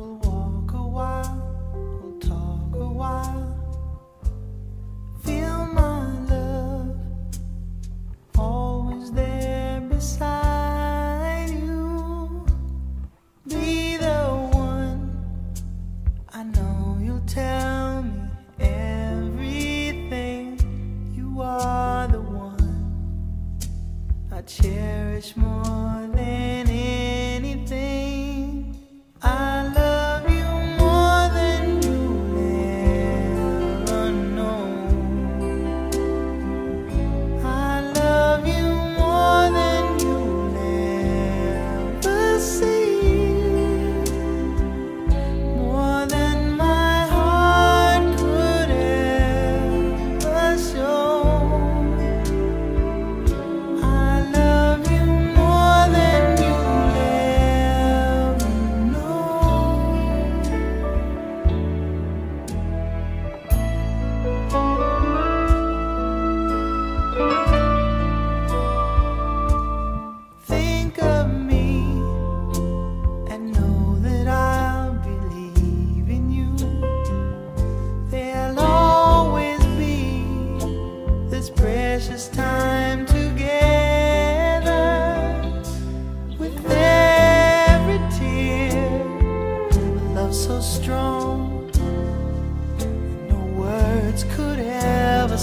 We'll walk a while, we'll talk a while. Feel my love, always there beside you. Be the one, I know you'll tell me everything. You are the one I cherish more.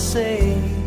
say.